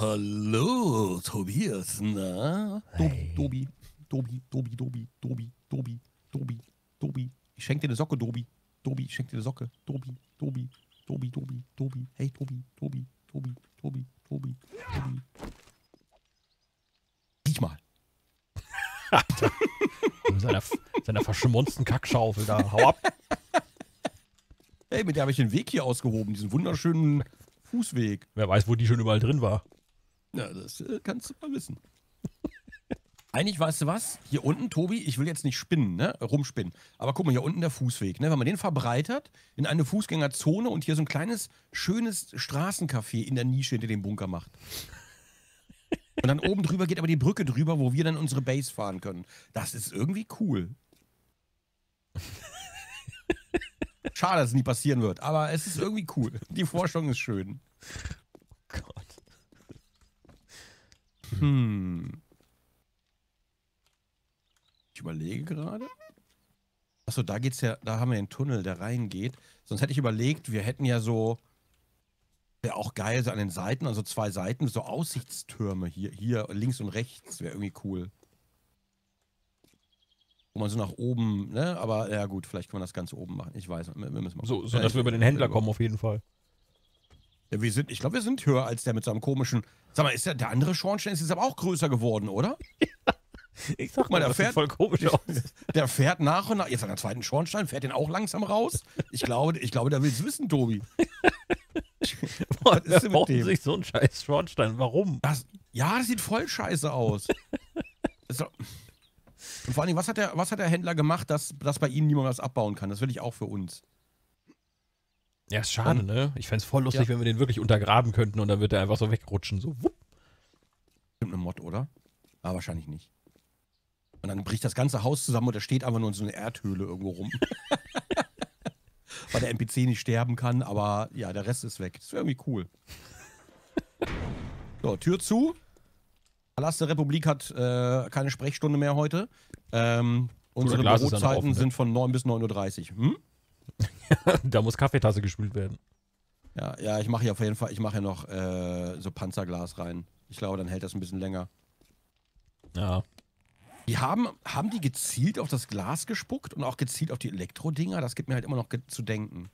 Hallo, Tobias, na? Hey. Dobi, Dobi, Dobi, Dobi, Dobi, Dobi, Dobi, Dobi. Ich schenk dir eine Socke, Dobi. Dobi, ich schenk dir eine Socke. Dobi, Dobi, Dobi, Dobi, Dobi. Hey, Dobi, Dobi, Dobi, Dobi, Dobi, Dobi. Riech mal. Mit seiner, seiner verschmonzten Kackschaufel da. Hau ab. Hey, mit der habe ich den Weg hier ausgehoben, diesen wunderschönen Fußweg. Wer weiß, wo die schon überall drin war. Ja, das äh, kannst du mal wissen. Eigentlich weißt du was? Hier unten, Tobi, ich will jetzt nicht spinnen, ne? Rumspinnen. Aber guck mal, hier unten der Fußweg, ne? Wenn man den verbreitert in eine Fußgängerzone und hier so ein kleines, schönes Straßencafé in der Nische hinter dem Bunker macht. Und dann oben drüber geht aber die Brücke drüber, wo wir dann unsere Base fahren können. Das ist irgendwie cool. Schade, dass es nie passieren wird, aber es ist irgendwie cool. Die Forschung ist schön. Gott. Hm. Ich überlege gerade. Achso, da geht's ja, da haben wir einen Tunnel, der reingeht. Sonst hätte ich überlegt, wir hätten ja so. Wäre auch geil, so an den Seiten, also zwei Seiten, so Aussichtstürme hier, hier links und rechts, wäre irgendwie cool. Wo man so nach oben, ne? Aber ja gut, vielleicht kann man das Ganze oben machen. Ich weiß, wir, wir müssen mal So, so dass wir über den Händler kommen, auf jeden Fall. Ja, wir sind, ich glaube, wir sind höher als der mit seinem komischen. Sag mal, ist der, der andere Schornstein ist jetzt aber auch größer geworden, oder? Ich sag mal, der fährt- voll komisch aus. Der fährt nach und nach. Jetzt an der zweiten Schornstein, fährt den auch langsam raus. Ich glaube, ich glaube der will es wissen, Tobi. Boah, ist denn sich so einen scheiß Schornstein? Warum? Das, ja, das sieht voll scheiße aus. Doch- und vor allem, was hat der, was hat der Händler gemacht, dass, dass bei ihm niemand was abbauen kann? Das will ich auch für uns. Ja, ist schade, Und- ne? Ich fänd's voll lustig, Ja. wenn wir den wirklich untergraben könnten und dann wird er einfach so wegrutschen. So, wupp. Stimmt eine Mod, oder? Aber wahrscheinlich nicht. Und dann bricht das ganze Haus zusammen und er steht einfach nur in so einer Erdhöhle irgendwo rum. Weil der NPC nicht sterben kann, aber ja, der Rest ist weg. Das wäre irgendwie cool. So, Tür zu. Palast der Republik hat äh, keine Sprechstunde mehr heute. Ähm, unsere Bürozeiten ne? sind von 9 bis 9.30 Uhr. Hm? da muss Kaffeetasse gespült werden. Ja, ja, ich mache hier auf jeden Fall, ich mache hier noch äh, so Panzerglas rein. Ich glaube, dann hält das ein bisschen länger. Ja. Die haben, haben die gezielt auf das Glas gespuckt und auch gezielt auf die Elektrodinger? Das gibt mir halt immer noch zu denken.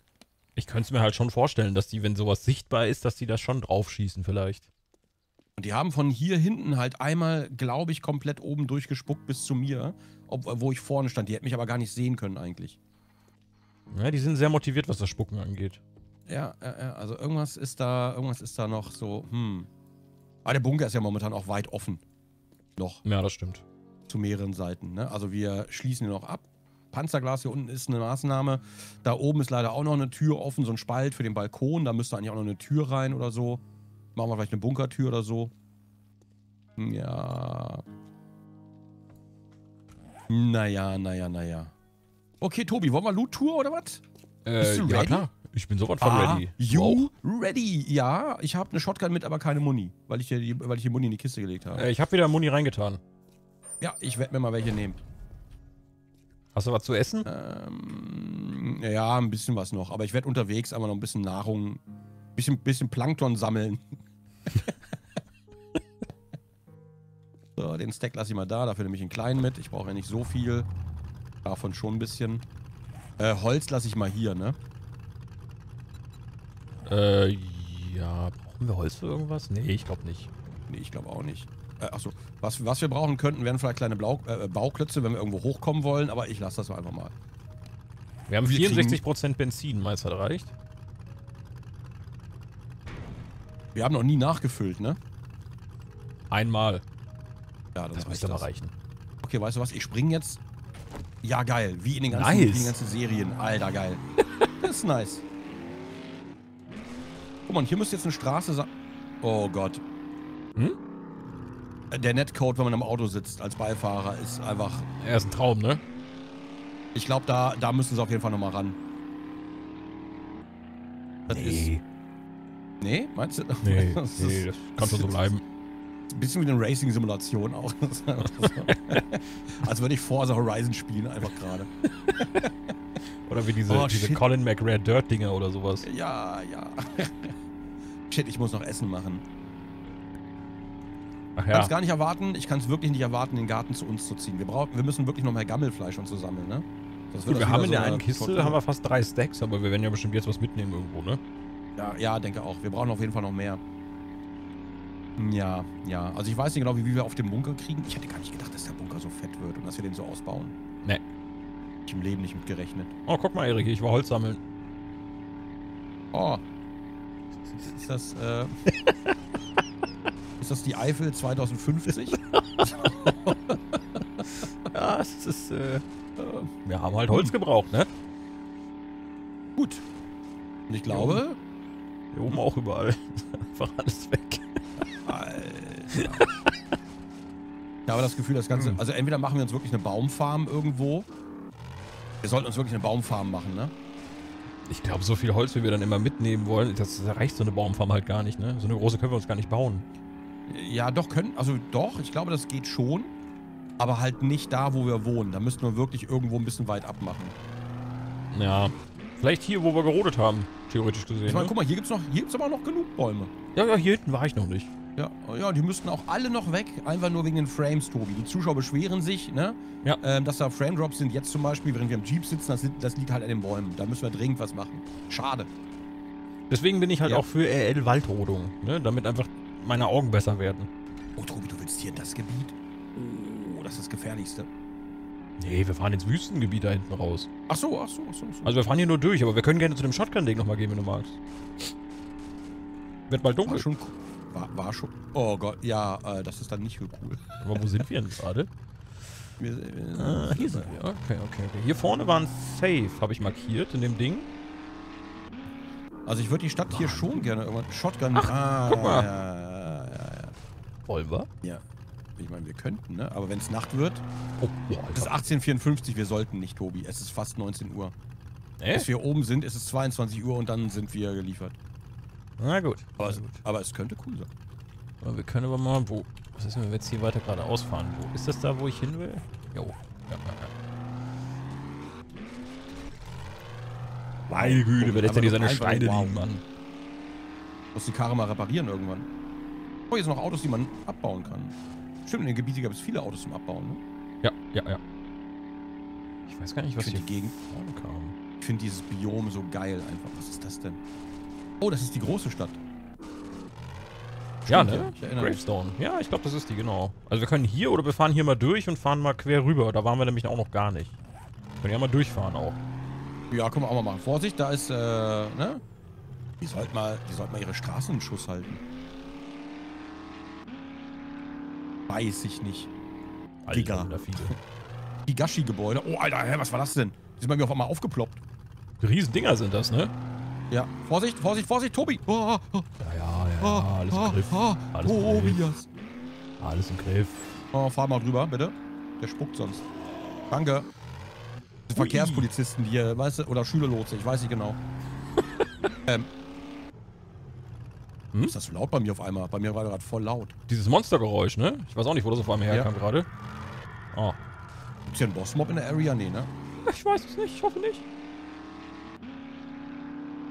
Ich könnte es mir halt schon vorstellen, dass die, wenn sowas sichtbar ist, dass die das schon draufschießen vielleicht. Und die haben von hier hinten halt einmal, glaube ich, komplett oben durchgespuckt bis zu mir, ob, wo ich vorne stand. Die hätten mich aber gar nicht sehen können eigentlich. Ja, die sind sehr motiviert, was das Spucken angeht. Ja, ja, ja, also irgendwas ist da, irgendwas ist da noch so, hm. Aber der Bunker ist ja momentan auch weit offen. Noch Ja, das stimmt. zu mehreren Seiten. Ne? Also wir schließen ihn noch ab. Panzerglas hier unten ist eine Maßnahme. Da oben ist leider auch noch eine Tür offen, so ein Spalt für den Balkon. Da müsste eigentlich auch noch eine Tür rein oder so. Machen wir vielleicht eine Bunkertür oder so. Ja. Naja, naja, naja. Okay, Tobi, wollen wir Loot-Tour oder was? Bist du ja, ready? klar. Ich bin sowas von Ah, ready. You ready? Ja, ich habe eine Shotgun mit, aber keine Muni, weil ich, hier die, weil ich die Muni in die Kiste gelegt habe. Äh, ich habe wieder Muni reingetan. Ja, ich werde mir mal welche nehmen. Hast du was zu essen? Ähm, ja, ein bisschen was noch. Aber ich werde unterwegs einfach noch ein bisschen Nahrung, bisschen, bisschen Plankton sammeln. so, den Stack lasse ich mal da. Dafür nehme ich einen kleinen mit. Ich brauche ja nicht so viel. Davon schon ein bisschen. Äh, Holz lasse ich mal hier, ne? Äh, ja. Brauchen wir Holz für irgendwas? Nee, ich glaube nicht. Nee, ich glaube auch nicht. Äh, achso, was, was wir brauchen könnten, wären vielleicht kleine Blau, äh, Bauklötze, wenn wir irgendwo hochkommen wollen. Aber ich lasse das einfach mal. Wir haben Wir kriegen- 64% Benzin. Meinst du, das reicht? Wir haben noch nie nachgefüllt, ne? Einmal. Ja, Das müsste aber reichen. Okay, weißt du was? Ich springe jetzt. Ja, geil. Wie in den ganzen, Nice. in den ganzen Serien. Alter, geil. das ist nice. Guck mal, hier müsste jetzt eine Straße sein. Oh Gott. Hm? Äh, Der Netcode, wenn man im Auto sitzt als Beifahrer, ist einfach. Er ist ein Traum, ne? Ich glaube, da, da müssen sie auf jeden Fall nochmal ran. Das ist. Nee, meinst du? Nee, Das nee, das kann schon so bleiben. Ein bisschen wie eine Racing-Simulation auch. Als würde ich Forza Horizon spielen, einfach gerade. Oder wie diese, Oh, diese shit. Colin McRae Dirt-Dinger oder sowas. Ja, ja. Shit, ich muss noch Essen machen. Ach Ich kann ja. es gar nicht erwarten, ich kann es wirklich nicht erwarten, den Garten zu uns zu ziehen. Wir, brauchen, wir müssen wirklich noch mehr Gammelfleisch und so sammeln, ne? Gut, wir haben in der so einen eine Kiste Tortur. haben wir fast drei Stacks, aber wir werden ja bestimmt jetzt was mitnehmen irgendwo, ne? Ja, ja, denke auch. Wir brauchen auf jeden Fall noch mehr. Ja, ja. Also ich weiß nicht genau, wie, wie wir auf den Bunker kriegen. Ich hätte gar nicht gedacht, dass der Bunker so fett wird und dass wir den so ausbauen. Nee. Ich im Leben nicht mit gerechnet. Oh, guck mal, Erik, ich war Holz sammeln. Oh. Ist das, äh, Ist das die Eifel 2050? Ja, es ist, äh, Äh, wir haben halt Holz gebraucht, ne? Gut. Und ich glaube, Hier oben auch überall. Einfach alles weg. Alter. Ich habe das Gefühl, das Ganze. Hm. Also, entweder machen wir uns wirklich eine Baumfarm irgendwo. Wir sollten uns wirklich eine Baumfarm machen, ne? Ich glaube, so viel Holz, wie wir dann immer mitnehmen wollen, das reicht so eine Baumfarm halt gar nicht, ne? So eine große können wir uns gar nicht bauen. Ja, doch, können. Also, doch, ich glaube, das geht schon. Aber halt nicht da, wo wir wohnen. Da müssten wir wirklich irgendwo ein bisschen weit abmachen. Ja. Vielleicht hier, wo wir gerodet haben, theoretisch gesehen. Ich meine, ne? guck mal, hier gibt's noch, hier gibt's aber noch genug Bäume. Ja, ja, hier hinten war ich noch nicht. Ja, ja, die müssten auch alle noch weg, einfach nur wegen den Frames, Tobi. Die Zuschauer beschweren sich, ne? Ja. Ähm, dass da Frame Drops sind. Jetzt zum Beispiel, während wir im Jeep sitzen, das, das liegt halt an den Bäumen. Da müssen wir dringend was machen. Schade. Deswegen bin ich halt Ja. auch für RL Waldrodung, ne? Damit einfach meine Augen besser werden. Oh, Tobi, du willst hier in das Gebiet? Oh, das ist das Gefährlichste. Nee, wir fahren ins Wüstengebiet da hinten raus. Ach so, ach so, ach so. Ach so. Also wir fahren hier nur durch, aber wir können gerne zu dem Shotgun-Ding nochmal gehen, wenn du magst. Wird bald war dunkel. schon cool. War, war schon. Oh Gott, ja, äh, das ist dann nicht so cool. Aber wo sind wir denn gerade? Wir, wir, Ah, hier sind wir. Okay, okay, okay. Hier vorne war ein Safe, habe ich markiert in dem Ding. Also ich würde die Stadt hier schon gerne irgendwann. Shotgun. Ach, ah, guck mal. Ja, ja, ja, Wollen wir? ja. Ich meine, wir könnten, ne? Aber wenn es Nacht wird, Oh, ja, es ist 1854, wir sollten nicht, Tobi. Es ist fast 19 Uhr. Äh? Bis wir oben sind, ist es 22 Uhr und dann sind wir geliefert. Na gut. Aber, es, gut. aber es könnte cool sein. Aber wir können aber mal, wo... Was ist, wenn wir jetzt hier weiter geradeaus fahren? Wo ist das da, wo ich hin will? Jo. Ja, ja, ja. Meine Güte, wer lässt denn hier seine Schweine wow. liegen, Mann? Muss die Karre mal reparieren irgendwann. Oh, hier sind noch Autos, die man abbauen kann. Stimmt, in dem Gebiet gab es viele Autos zum Abbauen, ne? Ja, ja, ja. Ich weiß gar nicht, was Ich hier die Gegend, vorne kam. ich finde dieses Biom so geil einfach. Was ist das denn? Oh, das ist die große Stadt. Ja, Stimmt, ne? Ich erinnere mich. Gravestone. Ja, ich glaube, das ist die, genau. Also wir können hier oder wir fahren hier mal durch und fahren mal quer rüber. Da waren wir nämlich auch noch gar nicht. Wir können ja mal durchfahren auch. Ja, können wir auch mal machen. Vorsicht, da ist, äh, ne? Die sollten mal, die sollten mal ihre Straßen im Schuss halten. Weiß ich nicht. Alter, viele. Higashi-Gebäude. Oh, Alter, hä, was war das denn? Die sind bei mir auf einmal aufgeploppt. Riesendinger sind das, ne? Ja. Vorsicht, Vorsicht, Vorsicht, Tobi! Oh, oh, Ja, ja, ja, oh, alles im Griff. oh, Alles im Griff. Alles im Griff. Oh, fahr mal drüber, bitte. Der spuckt sonst. Danke. Die Verkehrspolizisten, die hier, weißt du, oder Schülerlotse, ich weiß nicht genau. ähm. Hm? Ist das laut bei mir auf einmal? Bei mir war gerade voll laut. Dieses Monstergeräusch, ne? Ich weiß auch nicht, wo das auf einmal Ja. herkam gerade. Oh. Gibt's hier einen Bossmob in der Area? Nee, ne? Ich weiß es nicht, ich hoffe nicht.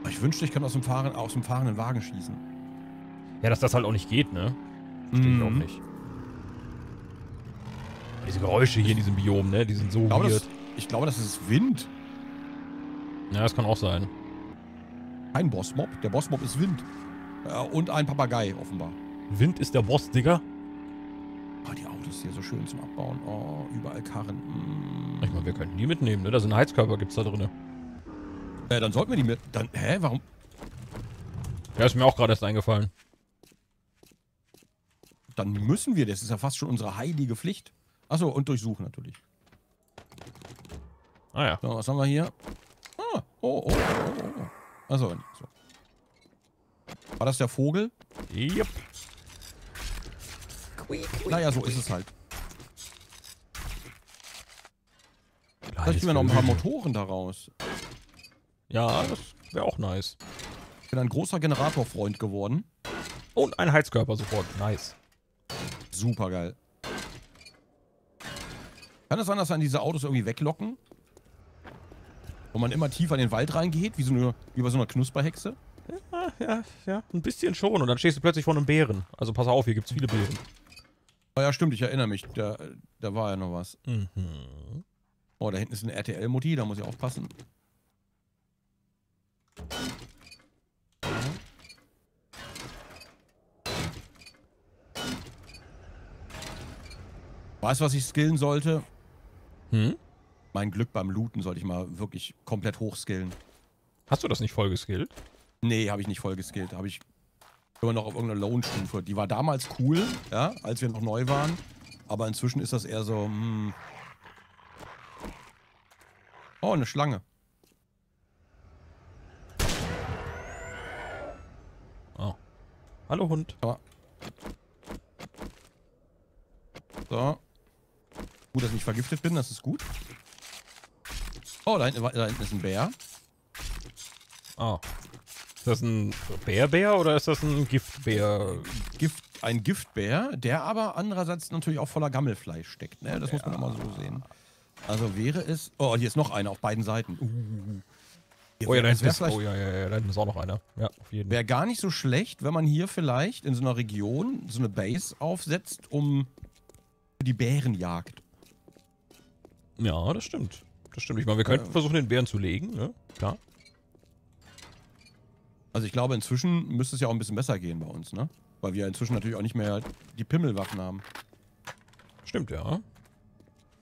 Ich wünschte, ich könnte aus dem, Fahren, aus dem fahrenden Wagen schießen. Ja, dass das halt auch nicht geht, ne? Verstehe ich auch Mhm. nicht. Diese Geräusche hier in diesem Biom, ne? Die sind so Ich glaube, weird. das, ich glaube, das ist Wind. Ja, das kann auch sein. Kein Bossmob. Der Bossmob ist Wind. Äh, und ein Papagei, offenbar. Wind ist der Boss, Digga. Oh, die Autos hier so schön zum Abbauen. Oh, überall Karren. Mm. Ich meine, wir könnten die mitnehmen, ne? Da sind Heizkörper, gibt's da drin. Äh, dann sollten wir die mit. Dann, hä, warum? Ja, ist mir auch gerade erst eingefallen. Dann müssen wir. Das ist ja fast schon unsere heilige Pflicht. Achso, und durchsuchen natürlich. Ah ja. So, was haben wir hier? Ah, oh, oh, oh, oh. oh. Achso, so. War das der Vogel? Yep. Naja, so ist es halt. Vielleicht kriegen wir noch ein paar. Motoren daraus. Ja, das wäre auch nice. Ich bin ein großer Generatorfreund geworden. Und ein Heizkörper sofort. Nice. Super geil. Kann es sein, dass an diese Autos irgendwie weglocken? Wo man immer tiefer in den Wald reingeht, wie, so eine, wie bei so einer Knusperhexe? Ja, ja, ja. Ein bisschen schon. Und dann stehst du plötzlich vor einem Bären. Also pass auf, hier gibt's viele Bären. Oh ja, stimmt, ich erinnere mich. Da, da war ja noch was. Mhm. Oh, da hinten ist eine RTL-Mutti, da muss ich aufpassen. Weißt du, was ich skillen sollte? Hm? Mein Glück beim Looten sollte ich mal wirklich komplett hochskillen. Hast du das nicht voll geskillt? Nee, habe ich nicht voll geskillt. Habe ich immer noch auf irgendeiner Lone-Stufe. Die war damals cool, ja, als wir noch neu waren. Aber inzwischen ist das eher so, hm. Oh, eine Schlange. Oh. Hallo Hund. So. Gut, dass ich nicht vergiftet bin, das ist gut. Oh, da hinten, da hinten ist ein Bär. Ah. Ist das ein Bärbär oder ist das ein Giftbär? Gift, ein Giftbär, der aber andererseits natürlich auch voller Gammelfleisch steckt. Ne? Das muss man auch mal so sehen. Also wäre es... Oh, hier ist noch einer auf beiden Seiten. Uh. Oh ja, da hinten ist, oh, ja, ja, ja, da hinten ist auch noch einer. Ja, auf jeden. Wäre gar nicht so schlecht, wenn man hier vielleicht in so einer Region so eine Base aufsetzt, um die Bärenjagd. Ja, das stimmt. Das stimmt. Ich meine, wir könnten Ja. versuchen, den Bären zu legen, ne? Klar. Also ich glaube, inzwischen müsste es ja auch ein bisschen besser gehen bei uns, ne? Weil wir inzwischen natürlich auch nicht mehr die Pimmelwaffen haben. Stimmt, ja.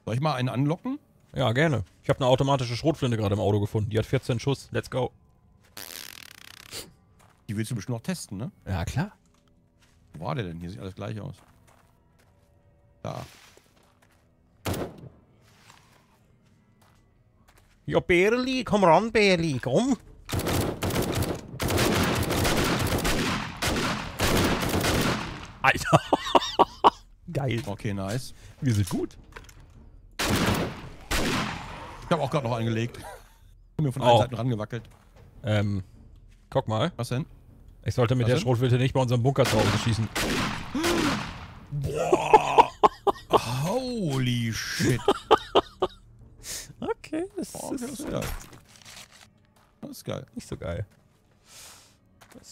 Soll ich mal einen anlocken? Ja, gerne. Ich habe eine automatische Schrotflinte gerade im Auto gefunden. Die hat 14 Schuss. Let's go. Die willst du bestimmt noch testen, ne? Ja, klar. Wo war der denn? Hier sieht alles gleich aus. Da. Ja, Bärli, komm ran, Bärli, komm. Alter. Geil. Okay, nice. Wir sind gut. Ich habe auch gerade noch angelegt. Bin mir von Oh. allen Seiten rangewackelt. Ähm, guck mal. Was denn? Ich sollte mit Was der denn? Schrotflinte nicht bei unserem Bunker zu Hause schießen. Holy shit. Okay, das Oh, das ist geil. Das ist geil. nicht so geil.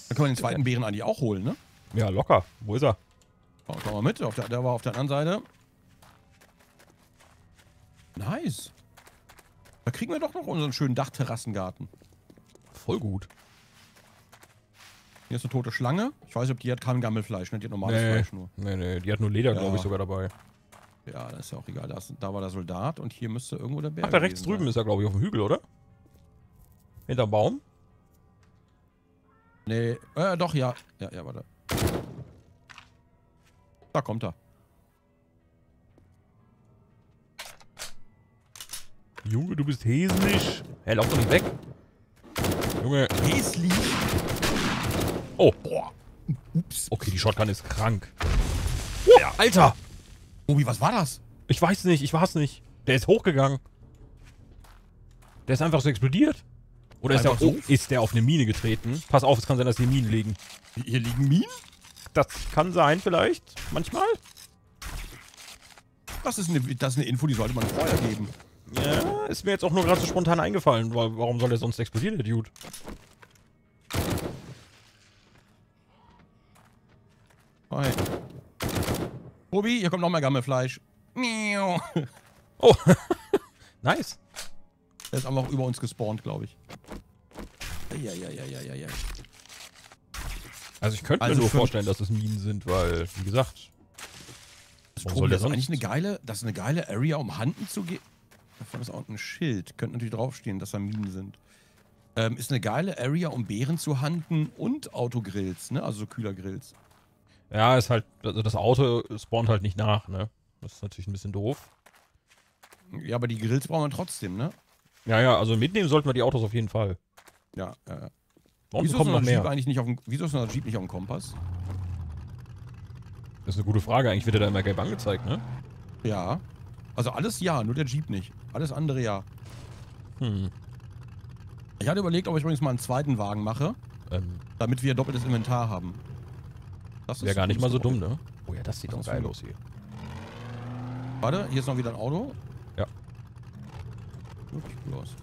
Dann können wir den zweiten Bären eigentlich auch holen, ne? Ja, locker. Wo ist er? Oh, komm mal mit. Auf der, der war auf der anderen Seite. Nice. Da kriegen wir doch noch unseren schönen Dachterrassengarten. Voll gut. Hier ist eine tote Schlange. Ich weiß nicht, ob die hat kein Gammelfleisch, ne? Die hat normales Nee. Fleisch nur. Nee, nee, die hat nur Leder, Ja. glaube ich, sogar dabei. Ja, das ist ja auch egal. Da, ist, da war der Soldat und hier müsste irgendwo der Bär Ach, da rechts drüben sein. ist er, glaube ich, auf dem Hügel, oder? Hinterm Baum? Nee, äh, doch, ja. Ja, ja, warte. Da kommt er. Junge, du bist hässlich. Hä, lauf doch nicht weg. Junge. Häslich. Oh, Boah. Ups. okay, die Shotgun ist krank. Ja, Alter. Obi, was war das? Ich weiß nicht, ich war's nicht. Der ist hochgegangen. Der ist einfach so explodiert. Oder ist der, so? ist der auf eine Mine getreten? Pass auf, es kann sein, dass hier Minen liegen. Hier liegen Minen? Das kann sein, vielleicht. Manchmal. Das ist, eine, das ist eine Info, die sollte man vorher geben. Ja, ist mir jetzt auch nur gerade so spontan eingefallen. Warum soll der sonst explodieren, der Dude? Oh, hey. Obi, hier kommt noch mehr Gammelfleisch. Miau. Oh, nice. Der ist einfach über uns gespawnt, glaube ich. Ja, ja, ja, ja, ja, ja. Also ich könnte Also mir nur für- vorstellen, dass es Minen sind, weil, wie gesagt, Das, soll das, ist eigentlich eine geile, das ist eine geile Area, um Handen zu gehen. Davon ist auch ein Schild. Könnte natürlich draufstehen, dass da Minen sind. Ähm, ist eine geile Area, um Beeren zu handen und Autogrills, ne? Also so Kühlergrills. ja, ist halt, also das Auto spawnt halt nicht nach, ne? Das ist natürlich ein bisschen doof. Ja, aber die Grills brauchen wir trotzdem, ne? Ja, ja, also mitnehmen sollten wir die Autos auf jeden Fall. Ja, ja. ja. Warum Wieso ist kommen noch mehr? eigentlich nicht auf dem, wieso ist unser Jeep nicht auf dem Kompass? Das ist eine gute Frage. Eigentlich wird er da immer gelb angezeigt, ne? Ja. Also alles ja, nur der Jeep nicht. Alles andere ja. Hm. Ich hatte überlegt, ob ich übrigens mal einen zweiten Wagen mache, Ähm, damit wir doppeltes Inventar haben. Das Wäre ist- gar nicht mal so dumm, ne? Oh ja, das sieht Das doch ist geil aus hier. Warte, hier ist noch wieder ein Auto. Ja. Wirklich cool aus.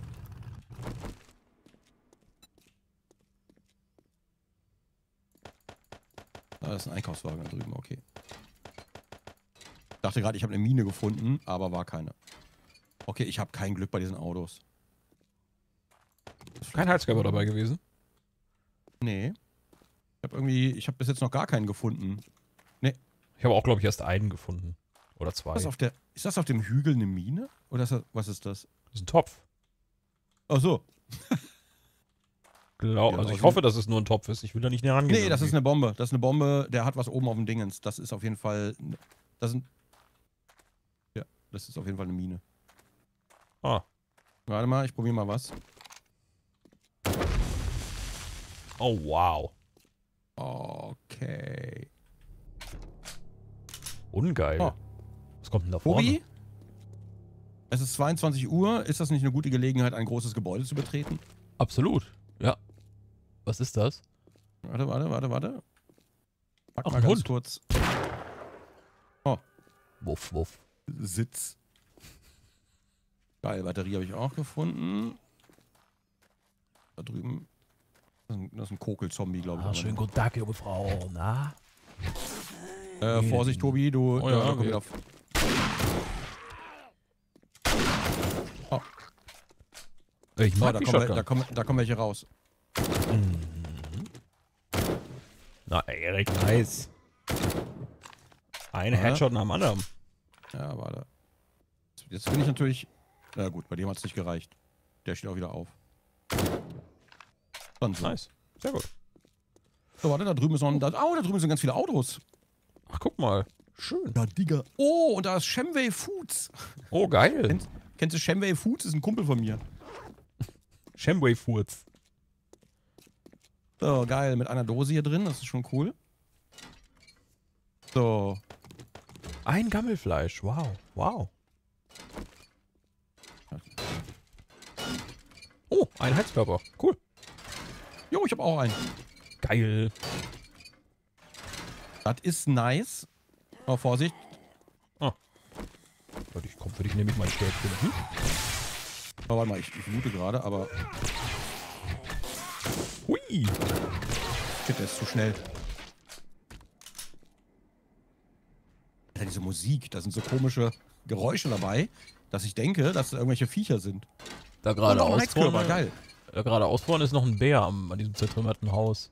Da ist ein Einkaufswagen da drüben, okay. Dachte gerade, ich habe eine Mine gefunden, aber war keine. Okay, ich habe kein Glück bei diesen Autos. Kein Heizkörper dabei gewesen. Nee. Ich habe irgendwie, ich habe bis jetzt noch gar keinen gefunden. Ich habe auch, glaube ich, erst einen gefunden. Oder zwei. Ist das, auf der, ist das auf dem Hügel eine Mine? Oder ist das, was ist das? Das ist ein Topf. Ach so. Glaub, Ja, also ich hoffe, dass es nur ein Topf ist. Ich will da nicht näher rangehen. Nee, das ist eine Bombe. Das ist eine Bombe, der hat was oben auf dem Dingens. Das ist auf jeden Fall. Das sind. Ja, das ist auf jeden Fall eine Mine. Ah. Warte mal, ich probiere mal was. Oh, wow. Okay. Ungeil. Oh. Was kommt denn da vorne? Tobi? Es ist 22 Uhr. Ist das nicht eine gute Gelegenheit, ein großes Gebäude zu betreten? Absolut. Ja. Was ist das? Warte, warte, warte, warte. Pack Ach, mal ganz Hund. kurz Wuff, wuff. Sitz. Geil, Batterie habe ich auch gefunden. Da drüben. Das ist ein, das ist ein Kokel-Zombie, glaube ich. Ah, schönen guten Tag, junge Frau. Na? Äh, Vorsicht, Tobi, du. Oh ja, da okay. Wieder- Ich Oh, mag da, die kommen, Shotgun. da, kommen, da kommen welche raus. Na, Erik, nice. Ein Ja. Headshot nach dem anderen. Ja, warte. Jetzt bin ich natürlich. Na gut, bei dem hat es nicht gereicht. Der steht auch wieder auf. Dann so. Nice. Sehr gut. So, warte, da drüben ist noch ein. Da, oh, da drüben sind ganz viele Autos. Ach, guck mal. Schön. Ja, Digga. Oh, und da ist Shemway Foods. Oh, geil. Kennst, du Shemway Foods? Ist ein Kumpel von mir. Shemway-Furz. So, geil. Mit einer Dose hier drin. Das ist schon cool. So. Ein Gammelfleisch. Wow. Wow. Oh, ein Heizkörper. Cool. Jo, ich habe auch einen. Geil. Das ist nice. Oh, Vorsicht. Warte, ich komm für dich, nehme ich mein Stäbchen. Hm? Oh, warte mal, ich, ich loote gerade, aber. Hui. Shit, der ist zu schnell. Alter, diese Musik, da sind so komische Geräusche dabei, dass ich denke, dass da irgendwelche Viecher sind. Da gerade vorne, geil. da geradeaus vorne ist noch ein Bär am, an diesem zertrümmerten Haus.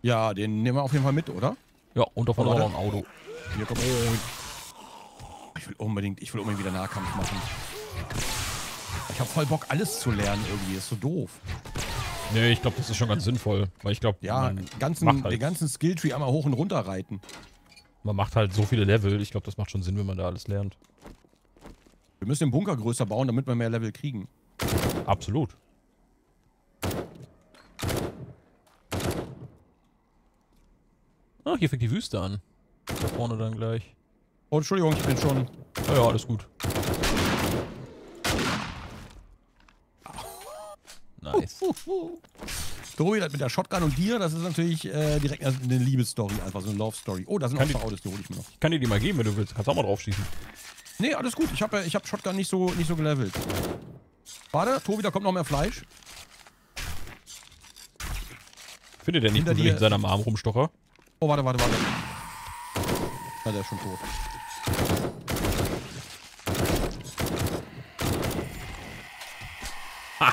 Ja, den nehmen wir auf jeden Fall mit, oder? Ja, und da vorne Oh, auch noch ein Auto. Hier, komm. Oh. Ich will unbedingt, ich will unbedingt wieder Nahkampf machen. Ich habe voll Bock, alles zu lernen irgendwie. Ist so doof. Nee, ich glaube, das ist schon ganz sinnvoll. Weil ich glaube, Ja, ganzen, halt- den ganzen Skilltree einmal hoch und runter reiten. man macht halt so viele Level. Ich glaube, das macht schon Sinn, wenn man da alles lernt. Wir müssen den Bunker größer bauen, damit wir mehr Level kriegen. Absolut. Ah, hier fängt die Wüste an. Da vorne dann gleich. Oh, Entschuldigung, ich bin schon. Ja, ja, alles gut. Nice. Tobi, das mit der Shotgun und dir, das ist natürlich äh, direkt eine Liebesstory, einfach so eine Love-Story. Oh, da sind Kann auch die- zwei Autos, die hole ich mir noch. Ich kann dir die mal geben, wenn du willst. Kannst auch mal drauf schießen. Nee, alles gut. Ich habe ich hab Shotgun nicht so, nicht so gelevelt. Warte, Tobi, da kommt noch mehr Fleisch. Findet der nicht gruselig dir- in seinem Arm rumstocher? Oh, warte, warte, warte. Na, der ist schon tot.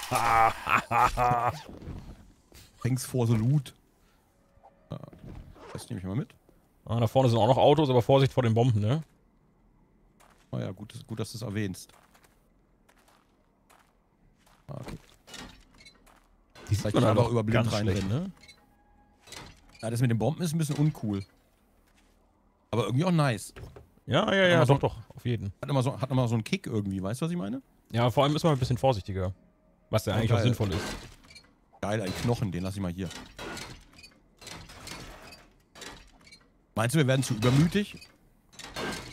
Thanks for the loot. Ja, das nehme ich mal mit. Ah, da vorne sind auch noch Autos, aber Vorsicht vor den Bomben, ne? Oh ja, gut, dass- gut dass du es erwähnst. Ah, okay. Die kann man aber auch über blind reinrennen. ne? Ja, das mit den Bomben ist ein bisschen uncool. Aber irgendwie auch nice. Ja, ja, ja, Aber so- doch, doch, auf jeden. Hat immer, so, hat immer so einen Kick irgendwie, weißt du, was ich meine? Ja, vor allem ist man ein bisschen vorsichtiger. Was ja eigentlich auch sinnvoll ist. Geil, ein Knochen, den lasse ich mal hier. Meinst du, wir werden zu übermütig?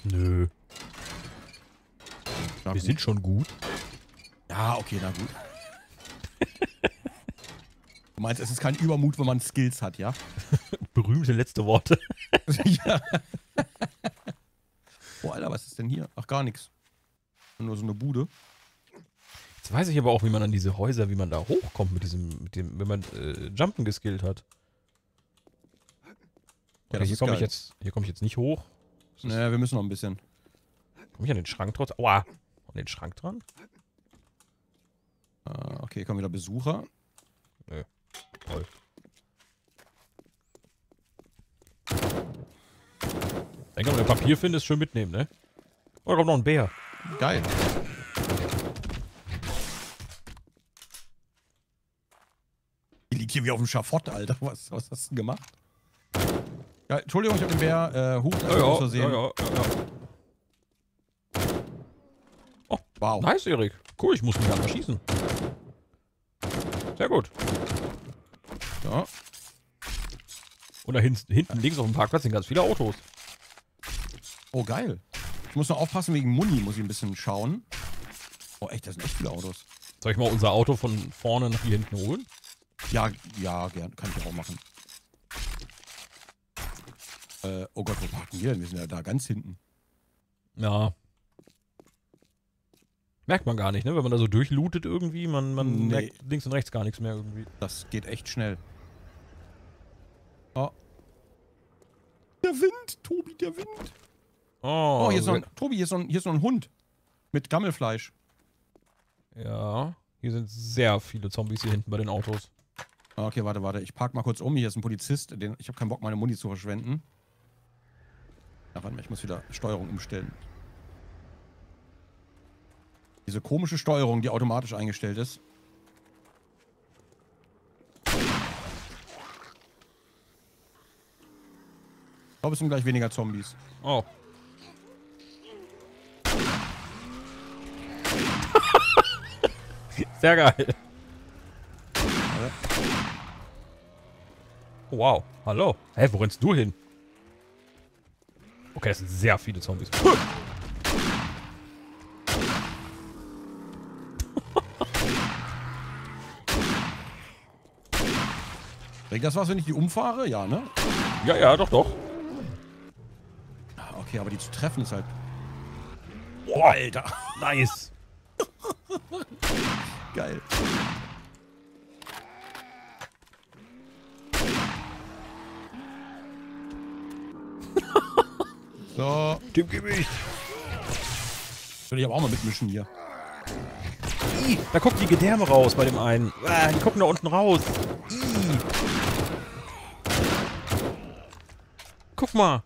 Nö. Na Wir gut. sind schon gut. Ja, okay, na gut. Du meinst, es ist kein Übermut, wenn man Skills hat, ja? Berühmte letzte Worte. ja. Boah, Alter, was ist denn hier? Ach, gar nichts. Nur so eine Bude. Jetzt weiß ich aber auch, wie man an diese Häuser, wie man da hochkommt mit diesem, mit dem, wenn man äh, Jumpen geskillt hat. Ja, hier komme ich jetzt, hier komme ich jetzt nicht hoch. Naja, wir müssen noch ein bisschen. Komm ich an den Schrank trotz. Aua. An den Schrank dran? Äh, okay, kommen wieder Besucher. Toll. Denk mal, wenn du Papier findest, schön mitnehmen, ne? Oh, da kommt noch ein Bär. Geil. Die liegt hier wie auf dem Schafott, Alter. Was, was hast du denn gemacht? Ja, Entschuldigung, ich hab den Bär äh, Hut Ja, aus Versehen. ja, ja, ja. Wow. Nice, Erik. Cool, ich muss mich einmal schießen. Sehr gut. Ja. Und da hin, hinten links auf dem Parkplatz sind ganz viele Autos. Oh, geil. Ich muss noch aufpassen wegen Muni, muss ich ein bisschen schauen. Oh, echt, das sind echt viele Autos. Soll ich mal unser Auto von vorne nach hier hinten holen? Ja, ja, gern. Kann ich auch machen. Äh, oh Gott, wo parken wir denn? Wir sind ja da ganz hinten. Ja. Merkt man gar nicht, ne? Wenn man da so durchlootet irgendwie, man, man Nee. merkt links und rechts gar nichts mehr irgendwie. Das geht echt schnell. Oh. Der Wind, Tobi, der Wind. Oh, Oh, hier ist noch ein, Tobi, hier ist noch ein, hier ist noch ein Hund. Mit Gammelfleisch. Ja, hier sind sehr viele Zombies hier hinten bei den Autos. Okay, warte, warte. Ich park mal kurz um. Hier ist ein Polizist. Den, ich habe keinen Bock, meine Muni zu verschwenden. Ach, warte mal, ich muss wieder Steuerung umstellen. Diese komische Steuerung, die automatisch eingestellt ist. Ich glaube, es sind gleich weniger Zombies. Oh. Sehr geil. Oh, wow. Hallo. Hä, wo rennst du hin? Okay, das sind sehr viele Zombies. Bringt das was, wenn ich die umfahre? Ja, ne? Ja, ja, doch, doch. Ah, Okay, aber die zu treffen ist halt. Boah, Alter. Nice. Geil. So, Dem gebe ich. will ich aber auch mal mitmischen hier. Ih, da gucken die Gedärme raus bei dem einen. Ah, die gucken da unten raus. Ih. Guck mal.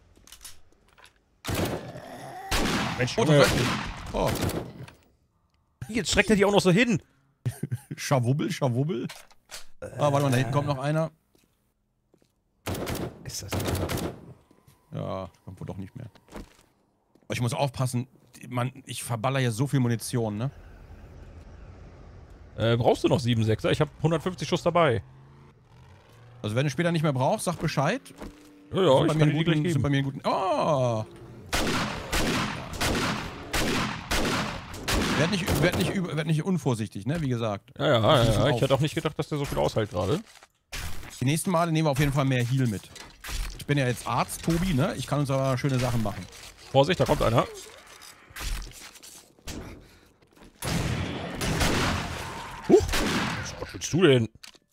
Mensch, Oh, tatsächlich. Oh, jetzt schreckt er die auch noch so hin. Schawubbel, Schawubbel. Ah, warte mal, da hinten kommt noch einer. Ist das Ja, kommt wohl doch nicht mehr. Ich muss aufpassen, man, ich verballer ja so viel Munition, ne? äh, brauchst du noch 7 6er? Ich habe 150 Schuss dabei. Also wenn du später nicht mehr brauchst, sag Bescheid. Ja, ja, sind, ich bei kann guten, sind bei geben. mir einen guten. Oh! Werd nicht, werd, nicht, werd nicht unvorsichtig, ne? Wie gesagt. Ja, ja, ja, ja. Ich hätte auch nicht gedacht, dass der so viel aushält gerade. Die nächsten Male nehmen wir auf jeden Fall mehr Heal mit. Ich bin ja jetzt Arzt, Tobi, ne? Ich kann uns aber schöne Sachen machen. Vorsicht, da kommt einer. Huch! Was willst du denn?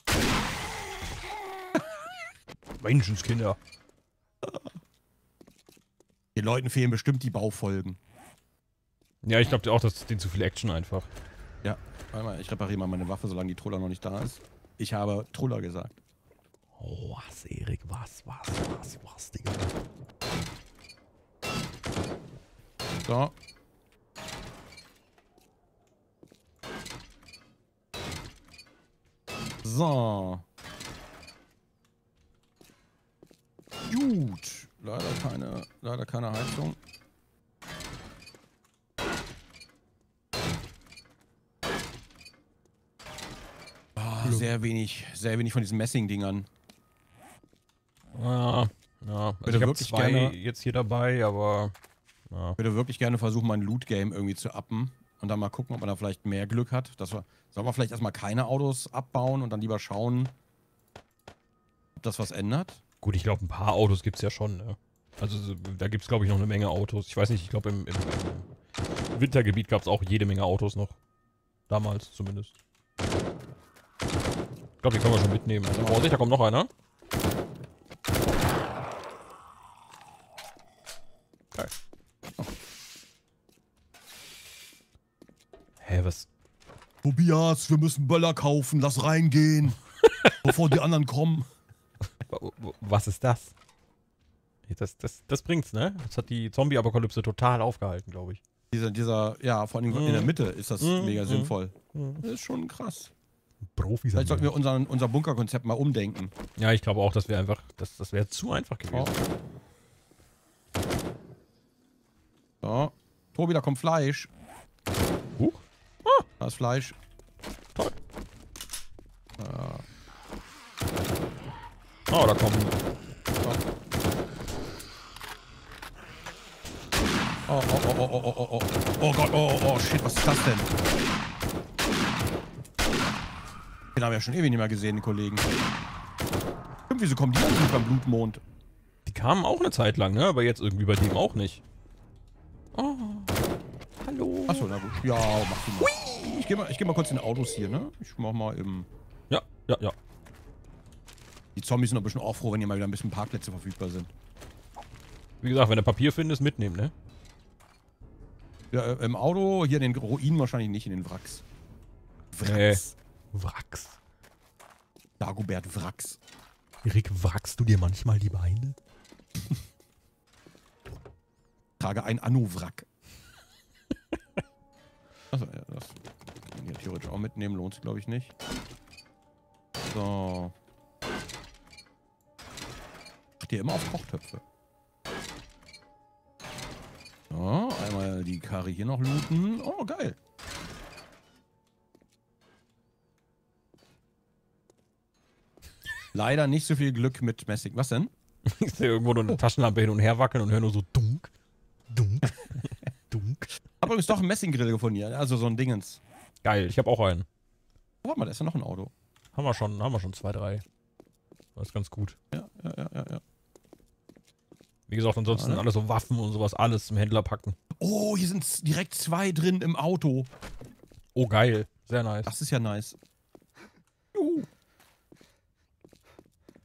Menschenskinder. Den Leuten fehlen bestimmt die Baufolgen. Ja, ich glaube auch, das ist denen zu viel Action einfach. Ja, warte mal, ich repariere mal meine Waffe, solange die Truller noch nicht da ist. Ich habe Truller gesagt. Oh, was, Erik, was, was, was, was, Digga. So. So. Gut. Leider keine, leider keine Heizung. Ah, sehr wenig, sehr wenig von diesen Messing-Dingern. Ja, ja. Also Würde ich habe wirklich zwei gerne- jetzt hier dabei, aber... Ja. Ich würde wirklich gerne versuchen, mein Loot-Game irgendwie zu uppen und dann mal gucken, ob man da vielleicht mehr Glück hat. Wir, sollen wir vielleicht erstmal keine Autos abbauen und dann lieber schauen, ob das was ändert? Gut, ich glaube, ein paar Autos gibt es ja schon, ne? Also so- da gibt es, glaube ich, noch eine Menge Autos. Ich weiß nicht, ich glaube, im, im, im Wintergebiet gab es auch jede Menge Autos noch. Damals zumindest. Ich glaube, die können wir schon mitnehmen. Also, Vorsicht, da kommt noch einer. Geil. Hä, was? Tobias, wir müssen Böller kaufen, lass reingehen, bevor die anderen kommen. wa- wa- Was ist das? Das, das, das bringt's, ne? Das hat die Zombie-Apokalypse total aufgehalten, glaube ich. Dieser, dieser, ja, vor allem in der Mitte ist das Mhm, mega mhm. sinnvoll. Das ist schon krass. Profis. Vielleicht sollten wir unser, unser Bunkerkonzept mal umdenken. Ja, ich glaube auch, das wäre einfach, das, das wäre zu einfach gewesen. So. Tobi, da kommt Fleisch. Da ist Fleisch. Toll. Ah, Oh, da kommen. Oh, oh, oh, oh, oh, oh, oh, oh. Oh Gott, oh, oh, oh, shit, was ist das denn? Den haben wir ja schon ewig nicht mehr gesehen, die Kollegen. Stimmt, wieso kommen die eigentlich beim Blutmond? Die kamen auch eine Zeit lang, ne? Aber jetzt irgendwie bei dem auch nicht. Oh. Hallo. Achso, na gut. Ja, mach du mal. Ich geh mal, ich geh mal kurz in Autos hier, ne? Ich mach mal im... Ja, ja, ja. Die Zombies sind doch bestimmt auch froh, wenn hier mal wieder ein bisschen Parkplätze verfügbar sind. Wie gesagt, wenn du Papier findest, mitnehmen, ne? Ja, äh, im Auto, hier in den Ruinen wahrscheinlich nicht, in den Wracks. Nee. Wracks. Wracks. Dagobert Wracks. Rick, wrackst du dir manchmal die Beine? Trage ein Anno-Wrack. Achso, ja, das ja theoretisch auch mitnehmen, lohnt sich glaube ich nicht. So. Acht ihr immer auf Kochtöpfe. So, einmal die Karre hier noch looten. Oh, geil. Leider nicht so viel Glück mit Messing. Was denn? Ich sehe irgendwo nur eine Taschenlampe hin und her wackeln und höre nur so dunk, dunk, dunk. Hab übrigens doch einen Messinggrill gefunden hier. Also so ein Dingens. Geil, ich habe auch einen. Oh, warte mal, da ist ja noch ein Auto. Haben wir schon, haben wir schon zwei, drei. Das ist ganz gut. Ja, ja, ja, ja, ja. Wie gesagt, ansonsten Ja, ne? alles so Waffen und sowas, alles zum Händler packen. Oh, hier sind direkt zwei drin im Auto. Oh, geil. Sehr nice. Das ist ja nice. Juhu.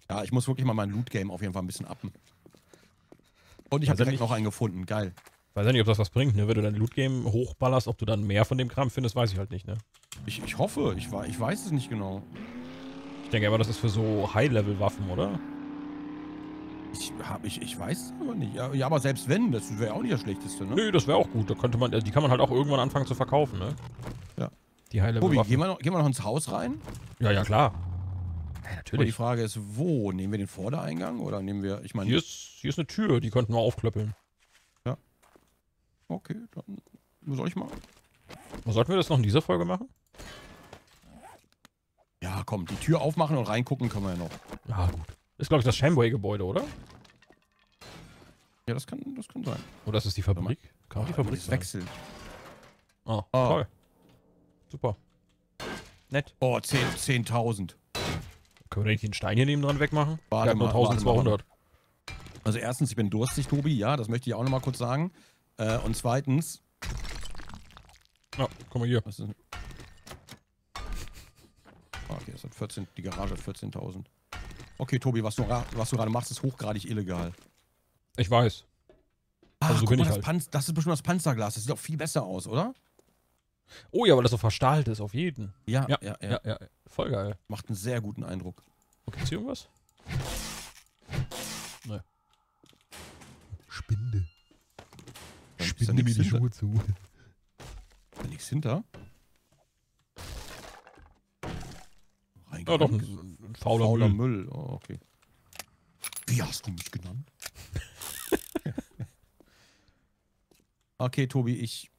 Ja, ich muss wirklich mal mein Loot-Game auf jeden Fall ein bisschen uppen. Und ich habe Also direkt nicht- noch einen gefunden. Geil. Weiß ja nicht, ob das was bringt, ne? Wenn du dein Loot-Game hochballerst, ob du dann mehr von dem Kram findest, weiß ich halt nicht, ne? Ich, ich hoffe, ich, ich weiß es nicht genau. Ich denke aber, das ist für so High-Level-Waffen, oder? Ich, hab, ich, ich weiß es aber nicht. Ja, ja, aber selbst wenn, das wäre auch nicht das Schlechteste, ne? Nö, das wäre auch gut. Da könnte man, die kann man halt auch irgendwann anfangen zu verkaufen, ne? Ja. Die High-Level-Waffen. gehen wir, noch, gehen wir noch ins Haus rein? Ja, ja, klar. Ja, Aber die natürlich. Frage ist, wo? Nehmen wir den Vordereingang oder nehmen wir, ich meine, Hier ist, hier ist eine Tür, die könnten wir aufklöppeln. Okay, dann soll ich mal? Sollten wir das noch in dieser Folge machen? Ja, komm, die Tür aufmachen und reingucken können wir ja noch. Ja, gut. Ist, glaube ich, das Shamway-Gebäude, oder? Ja, das kann, das kann sein. Oder ist es die Fabrik? Kann auch die Oh, Fabrik sein. wechseln. Ah, Ah. toll. Super. Nett. Oh, 10 10.000. Können wir nicht den Stein hier neben dran wegmachen? Warte Der hat nur mal, warte mal, 1200. Also erstens, ich bin durstig, Tobi, ja, das möchte ich auch nochmal kurz sagen. Äh, und zweitens, Ja, guck mal hier. was ist Ah, Okay, das hat 14, die Garage hat 14.000. Okay, Tobi, was du, was du gerade machst, ist hochgradig illegal. Ich weiß. Ah, Also so guck bin mal, ich das, halt. Panz das ist bestimmt das Panzerglas. Das sieht auch viel besser aus, oder? Oh ja, weil das so verstahlt ist, auf jeden. Ja, Ja, ja, ja. Ja, ja. Voll geil. Macht einen sehr guten Eindruck. Okay, ist hier irgendwas? Nee. Spinde. Ist da nichts hinter. zu. Da nichts hinter. Ja, doch, ein, ein fauler, Fauler Müll. Müll. Oh, okay. Wie hast du mich genannt? okay, Tobi, ich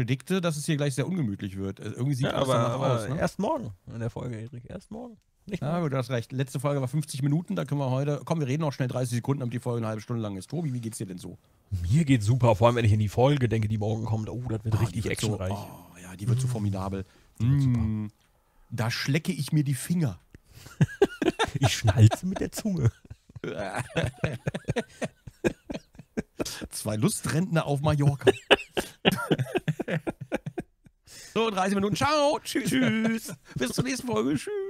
predikte, dass es hier gleich sehr ungemütlich wird. Also irgendwie sieht Ja, alles aber, danach aber aus. Ne? erst morgen in der Folge, Erik. Erst morgen. Nicht Ja, gut, du hast recht. Letzte Folge war 50 Minuten, da können wir heute. Komm, wir reden noch schnell 30 Sekunden, damit die Folge eine halbe Stunde lang ist. Tobi, wie geht's dir denn so? Mir geht's super, vor allem wenn ich in die Folge denke, die morgen kommt. Oh, das wird Ah, die richtig wird actionreich. So, oh, ja, die wird so formidabel. Mm, da schlecke ich mir die Finger. Ich schnalze mit der Zunge. Zwei Lustrentner auf Mallorca. so, 30 Minuten. Ciao. Tschüss. Tschüss. Bis zur nächsten Folge. Tschüss.